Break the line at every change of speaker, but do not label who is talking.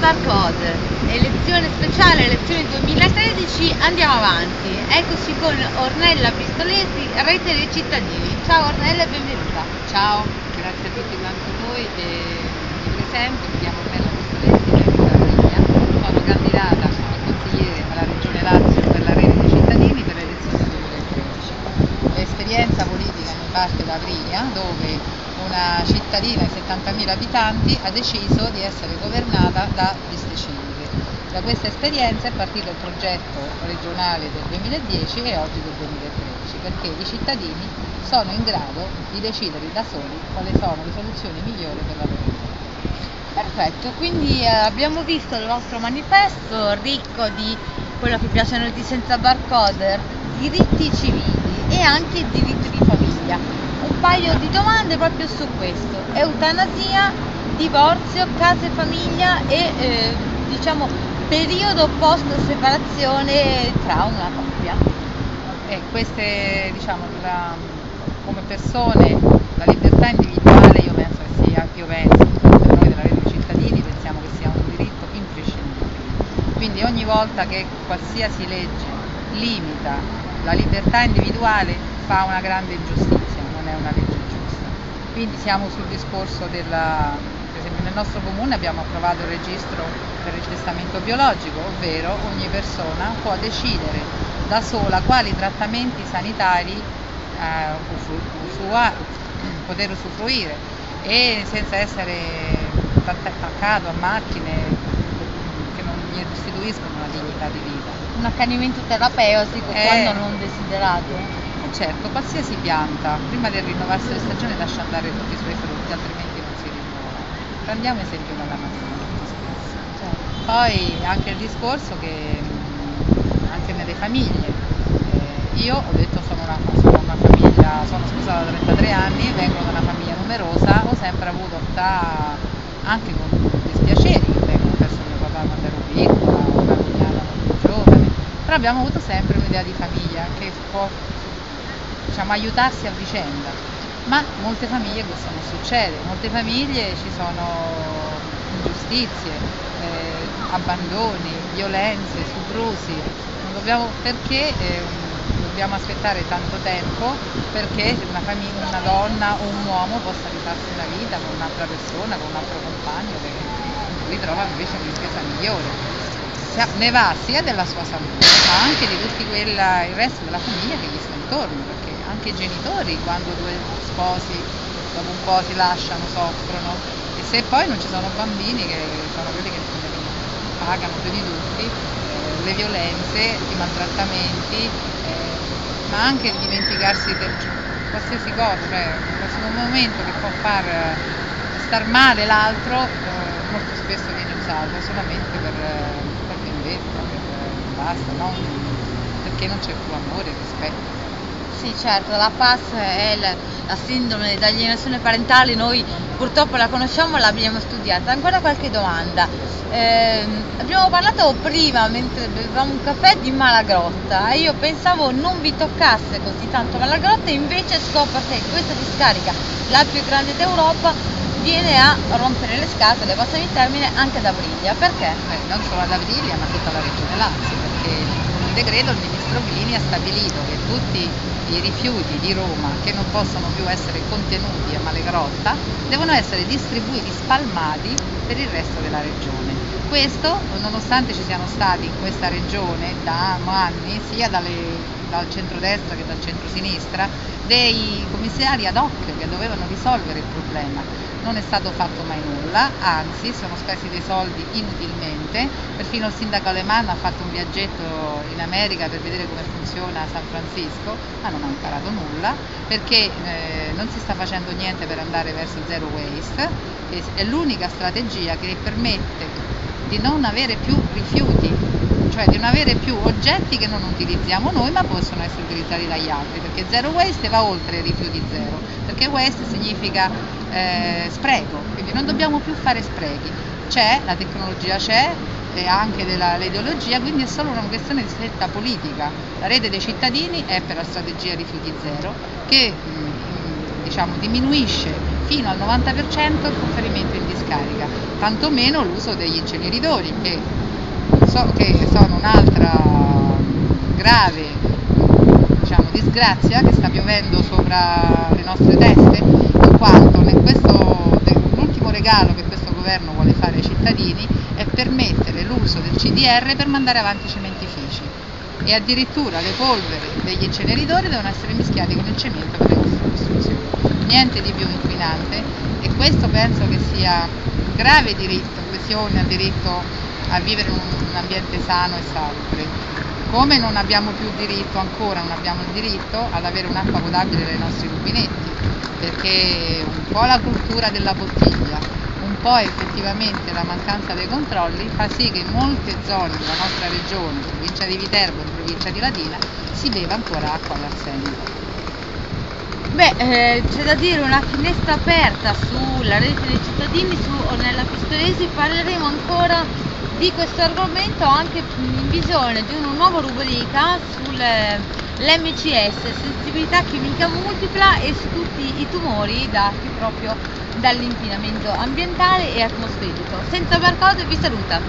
barcode, elezione speciale, elezioni 2013, andiamo avanti. Eccoci con Ornella Pistolesi, Rete dei Cittadini. Ciao Ornella e benvenuta.
Ciao, grazie a tutti quanti voi che mi presento, mi chiamo Ornella Pistolesi, vengo da Piglia, sono candidata come consigliere alla Regione Lazio per la Rete dei Cittadini per le elezioni 2013. L'esperienza politica mi parte da Priglia dove una cittadina di 70.000 abitanti ha deciso di essere governata da liste civiche. Da questa esperienza è partito il progetto regionale del 2010 e oggi del 2013, perché i cittadini sono in grado di decidere da soli quali sono le soluzioni migliori per la loro vita.
Perfetto, quindi eh, abbiamo visto il vostro manifesto ricco di quello che piace a noi di senza barcode, diritti civili e anche diritto di famiglia un paio di domande proprio su questo. Eutanasia, divorzio, casa e famiglia e eh, diciamo periodo post separazione tra una coppia.
E queste diciamo la, come persone la libertà individuale io penso che sia, io penso, noi della rete cittadini pensiamo che sia un diritto imprescindibile. Quindi ogni volta che qualsiasi legge limita la libertà individuale fa una grande ingiustizia è una legge giusta. Quindi siamo sul discorso della, per esempio nel nostro comune abbiamo approvato il registro per il testamento biologico, ovvero ogni persona può decidere da sola quali trattamenti sanitari eh, usua, poter usufruire e senza essere attaccato a macchine che non gli restituiscono la dignità di vita.
Un accanimento terapeutico eh, quando non desiderato?
Certo, qualsiasi pianta, prima di rinnovarsi le stagioni lascia andare tutti i suoi frutti, altrimenti non si rinnova. Prendiamo esempio dalla natura. Certo. Poi anche il discorso che anche nelle famiglie, eh, io ho detto sono una, sono una famiglia, sono sposata da 33 anni, vengo da una famiglia numerosa, ho sempre avuto età anche con dispiaceri, vengo perso mio papà quando ero piccola, una cognata molto giovane, però abbiamo avuto sempre un'idea di famiglia che può diciamo, aiutarsi a vicenda, ma molte famiglie questo non succede, molte famiglie ci sono ingiustizie, eh, abbandoni, violenze, soprusi, dobbiamo, perché eh, dobbiamo aspettare tanto tempo perché una, famiglia, una donna o un uomo possa rifarsi una vita con un'altra persona, con un altro compagno che ritrova invece un'intesa migliore. Ne va sia della sua salute ma anche di tutto il resto della famiglia che gli sta intorno perché anche i genitori quando due sposi dopo un po' si lasciano, soffrono e se poi non ci sono bambini che sono quelli che pagano più di tutti eh, le violenze, i maltrattamenti, eh, ma anche il dimenticarsi per qualsiasi cosa, cioè qualsiasi momento che può far star male l'altro eh, molto spesso viene usato solamente per, per vendetta, per basta, non, perché non c'è più amore, rispetto.
Sì, certo, la PAS è la, sindrome di alienazione parentale, noi purtroppo la conosciamo e l'abbiamo studiata. Ancora qualche domanda. Eh, abbiamo parlato prima, mentre bevevamo un caffè, di Malagrotta e io pensavo non vi toccasse così tanto Malagrotta invece scopro che questa discarica, la più grande d'Europa, viene a rompere le scatole, passami il termine, anche ad Aprilia. Perché?
Eh, non solo ad Aprilia, ma tutta la regione Lazio, con un decreto il ministro Vini ha stabilito che tutti i rifiuti di Roma che non possono più essere contenuti a Malegrotta devono essere distribuiti, spalmati per il resto della regione. Questo nonostante ci siano stati in questa regione da anni, sia dalle, dal centrodestra che dal centrosinistra, dei commissari ad hoc che dovevano risolvere il problema non è stato fatto mai nulla, anzi sono spesi dei soldi inutilmente, perfino il sindaco Alemann ha fatto un viaggetto in America per vedere come funziona San Francisco, ma non ha imparato nulla perché eh, non si sta facendo niente per andare verso zero waste, è l'unica strategia che permette di non avere più rifiuti, cioè di non avere più oggetti che non utilizziamo noi ma possono essere utilizzati dagli altri, perché zero waste va oltre i rifiuti zero, perché waste significa eh, spreco, quindi non dobbiamo più fare sprechi, c'è, la tecnologia c'è e anche l'ideologia, quindi è solo una questione di scelta politica. La rete dei cittadini è per la strategia rifiuti zero che mm, diciamo, diminuisce fino al 90% il conferimento in discarica, tantomeno l'uso degli inceneritori che, so, che sono un'altra grave diciamo, disgrazia che sta piovendo sopra le nostre teste, in quanto l'ultimo regalo che questo governo vuole fare ai cittadini è permettere l'uso del CDR per mandare avanti i cementifici e addirittura le polveri degli inceneritori devono essere mischiati con il cemento per le costruzioni. Niente di più inquinante e questo penso che sia grave diritto, lesione al diritto a vivere in un ambiente sano e salubre. Come non abbiamo più diritto, ancora non abbiamo il diritto ad avere un'acqua potabile nei nostri rubinetti, perché un po' la cultura della bottiglia, un po' effettivamente la mancanza dei controlli fa sì che in molte zone della nostra regione, provincia di Viterbo e provincia di Latina, si beva ancora acqua all'arsenico.
Beh, eh, c'è da dire una finestra aperta sulla rete dei cittadini, su Ornella Pistolesi, parleremo ancora di questo argomento anche in visione di una nuova rubrica sull'MCS, sensibilità chimica multipla e su tutti i tumori dati proprio dall'inquinamento ambientale e atmosferico. Senza barcode vi saluta.